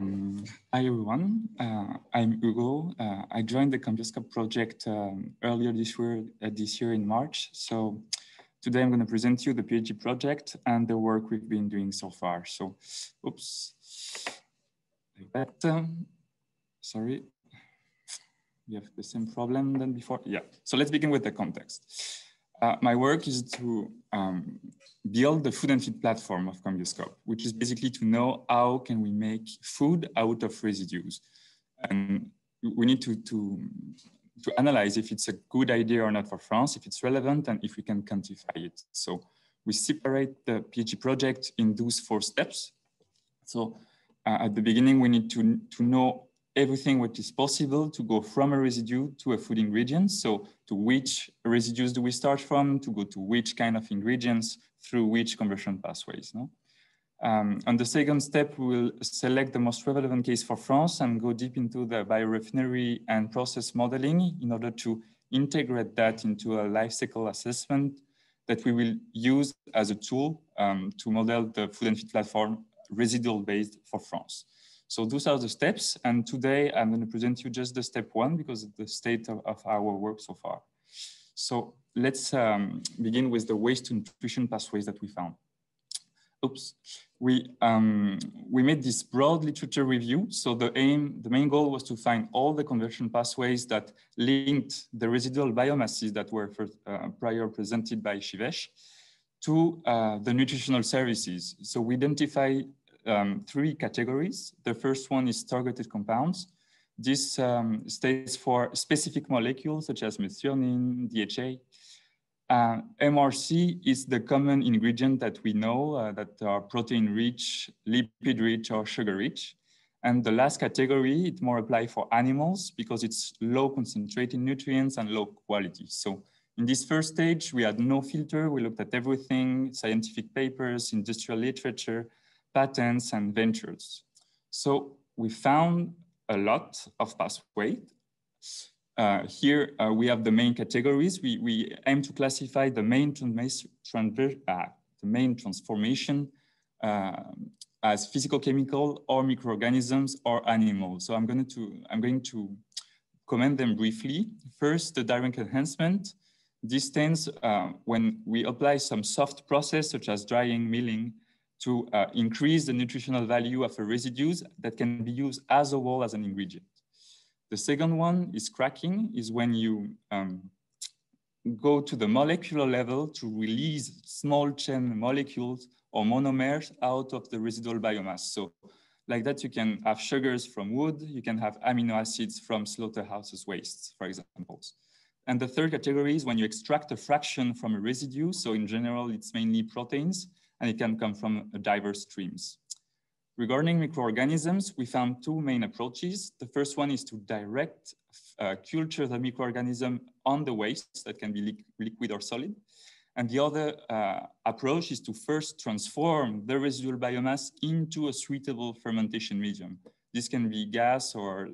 Um, hi everyone, uh, I'm Hugo. Uh, I joined the Cambioscop project um, earlier this year, uh, this year in March. So today I'm going to present you the PhD project and the work we've been doing so far. So, oops, that. Um, sorry, we have the same problem than before. Yeah, so let's begin with the context. Uh, my work is to um, build the food and feed platform of Cambioscop, which is basically to know how can we make food out of residues. And we need to, to, to analyze if it's a good idea or not for France, if it's relevant, and if we can quantify it. So we separate the PhD project in those four steps. So uh, at the beginning, we need to, to know everything what is possible to go from a residue to a food ingredient. So to which residues do we start from, to go to which kind of ingredients, through which conversion pathways. No? Um, on the second step, we will select the most relevant case for France and go deep into the biorefinery and process modeling in order to integrate that into a life cycle assessment that we will use as a tool um, to model the food and feed platform residual based for France. So those are the steps. And today I'm going to present you just the step one because of the state of, of our work so far. So let's um, begin with the waste to nutrition pathways that we found. Oops, we, um, we made this broad literature review. So the aim, the main goal was to find all the conversion pathways that linked the residual biomasses that were first, uh, prior presented by Shivesh to uh, the nutritional services. So we identify um, three categories. The first one is targeted compounds. This um, stands for specific molecules such as methionine, DHA. Uh, MRC is the common ingredient that we know uh, that are protein rich, lipid rich, or sugar rich. And the last category, it more apply for animals because it's low concentrated nutrients and low quality. So in this first stage, we had no filter. We looked at everything, scientific papers, industrial literature, patents and ventures. So we found a lot of pathway. Uh, here uh, we have the main categories. We, we aim to classify the main, uh, the main transformation uh, as physical, chemical, or microorganisms or animals. So I'm going to I'm going to comment them briefly. First, the direct enhancement. This stands uh, when we apply some soft process such as drying, milling, to uh, increase the nutritional value of a residues that can be used as a whole as an ingredient. The second one is cracking, is when you um, go to the molecular level to release small chain molecules or monomers out of the residual biomass. So like that, you can have sugars from wood, you can have amino acids from slaughterhouses wastes, for example. And the third category is when you extract a fraction from a residue. So in general, it's mainly proteins and it can come from diverse streams. Regarding microorganisms, we found two main approaches. The first one is to direct uh, culture the microorganism on the waste that can be li liquid or solid. And the other uh, approach is to first transform the residual biomass into a suitable fermentation medium. This can be gas or,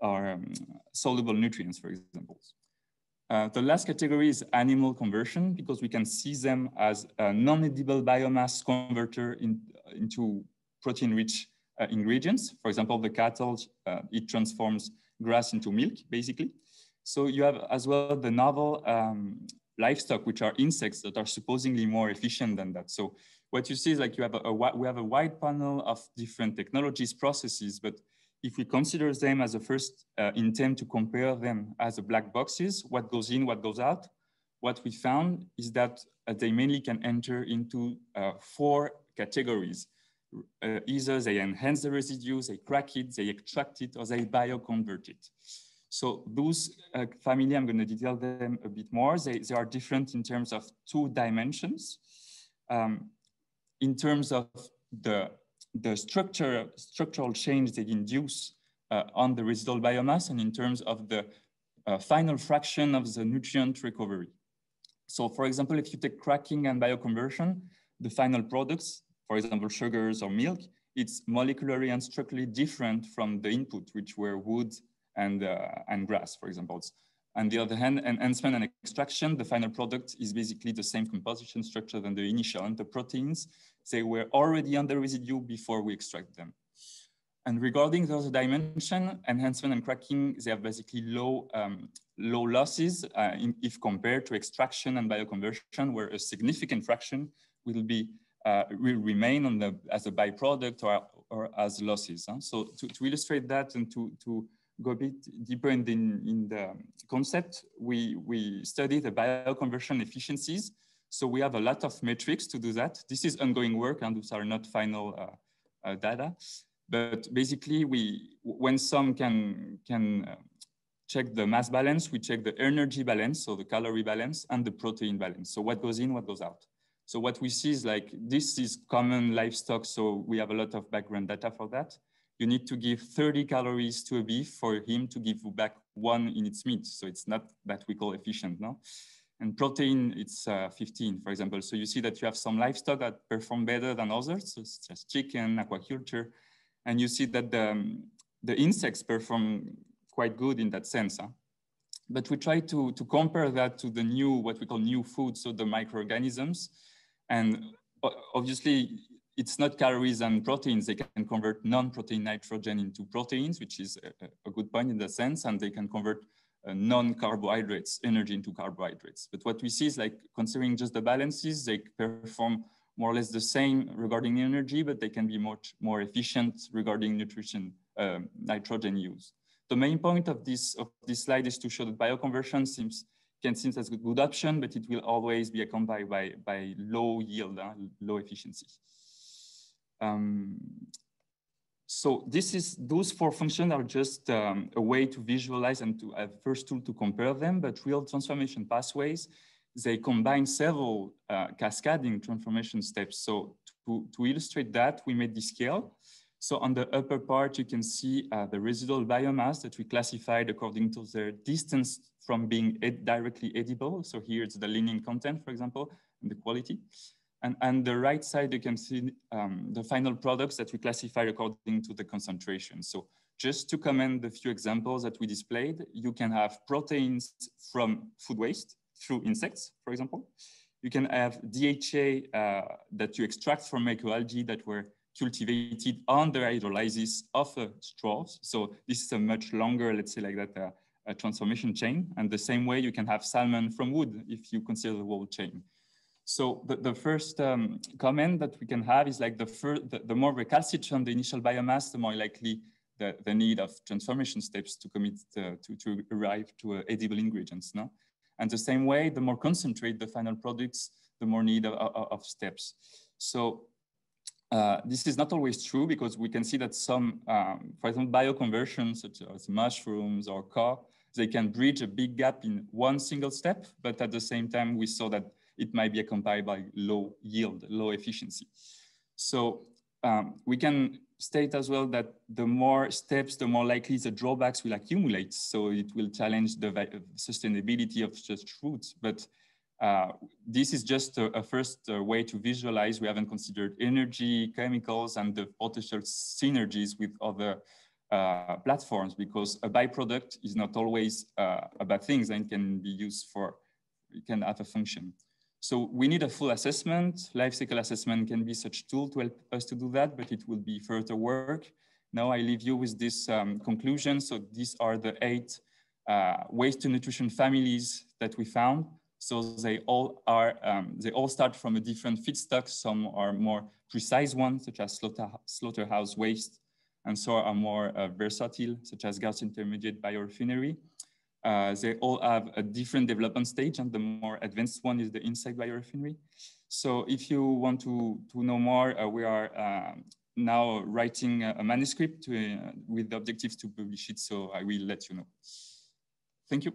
or um, soluble nutrients, for example. Uh, the last category is animal conversion because we can see them as a non-edible biomass converter in, into protein-rich uh, ingredients. For example, the cattle, uh, it transforms grass into milk, basically. So you have as well the novel um, livestock, which are insects that are supposedly more efficient than that. So what you see is like you have a, a we have a wide panel of different technologies, processes, but if we consider them as a first uh, intent to compare them as a black boxes, what goes in, what goes out, what we found is that uh, they mainly can enter into uh, four categories. Uh, either they enhance the residues, they crack it, they extract it, or they bioconvert it. So those uh, family, I'm going to detail them a bit more. They, they are different in terms of two dimensions. Um, in terms of the the structure, structural change they induce uh, on the residual biomass and in terms of the uh, final fraction of the nutrient recovery. So for example, if you take cracking and bioconversion, the final products, for example, sugars or milk, it's molecularly and structurally different from the input, which were wood and, uh, and grass, for example. On the other hand, enhancement and extraction, the final product is basically the same composition structure than the initial. And the proteins, they were already on the residue before we extract them. and regarding those dimension, enhancement and cracking, they have basically low um, low losses uh, in, if compared to extraction and bioconversion, where a significant fraction will be uh, will remain on the as a byproduct or, or as losses. Huh? So to, to illustrate that and to, to go a bit deeper in the, in the concept, we, we study the bioconversion efficiencies. So we have a lot of metrics to do that. This is ongoing work and those are not final uh, uh, data. But basically, we when some can, can uh, check the mass balance, we check the energy balance, so the calorie balance and the protein balance. So what goes in, what goes out. So what we see is like, this is common livestock. So we have a lot of background data for that you need to give 30 calories to a beef for him to give back one in its meat. So it's not that we call efficient, no? And protein, it's uh, 15, for example. So you see that you have some livestock that perform better than others, such as chicken, aquaculture. And you see that the, um, the insects perform quite good in that sense. Huh? But we try to, to compare that to the new, what we call new food, so the microorganisms. And obviously, it's not calories and proteins. They can convert non-protein nitrogen into proteins, which is a, a, good point in the sense, and they can convert non-carbohydrates, energy into carbohydrates. But what we see is like considering just the balances, they perform more or less the same regarding energy, but they can be much more efficient regarding nutrition, uh, nitrogen use. The main point of this, of this slide is to show that bioconversion seems can seem as a good option, but it will always be accompanied by, by low yield, uh, low efficiency. Um, so this is those four functions are just um, a way to visualize and to have first tool to compare them, but real transformation pathways, they combine several uh, cascading transformation steps. So to, to illustrate that, we made this scale. So on the upper part, you can see uh, the residual biomass that we classified according to their distance from being ed directly edible. So here it's the lignin content, for example, and the quality. And on the right side, you can see um, the final products that we classify according to the concentration. So just to comment the few examples that we displayed, you can have proteins from food waste through insects, for example. You can have DHA uh, that you extract from microalgae that were cultivated under hydrolysis of uh, straws. So this is a much longer, let's say like that, uh, a transformation chain. And the same way you can have salmon from wood if you consider the whole chain. So the, the first um, comment that we can have is like the, first, the, the, more recalcitrant the initial biomass, the more likely the, the need of transformation steps to commit uh, to, to arrive to uh, edible ingredients. No? And the same way, the more concentrate the final products, the more need of, of, of steps. So uh, this is not always true because we can see that some, um, for example, bioconversions such as mushrooms or car, they can bridge a big gap in one single step, but at the same time, we saw that it might be accompanied by low yield, low efficiency. So um, we can state as well that the more steps, the more likely the drawbacks will accumulate. So it will challenge the sustainability of such routes. But uh, this is just a, a first uh, way to visualize. We haven't considered energy, chemicals, and the potential synergies with other uh, platforms because a byproduct is not always uh, a bad thing and can be used for, it can have a function. So we need a full assessment. Life cycle assessment can be such tool to help us to do that, but it will be further work. Now I leave you with this um, conclusion. So these are the eight uh, waste to nutrition families that we found. So they all are, um, they all start from a different feedstock. Some are more precise ones, such as slaughter, slaughterhouse waste, and some are more uh, versatile, such as gas intermediate biorefinery. Uh, they all have a different development stage and the more advanced one is the insect biorefinery. So if you want to, to know more, uh, we are uh, now writing a, a manuscript to, uh, with the objectives to publish it. So I will let you know. Thank you.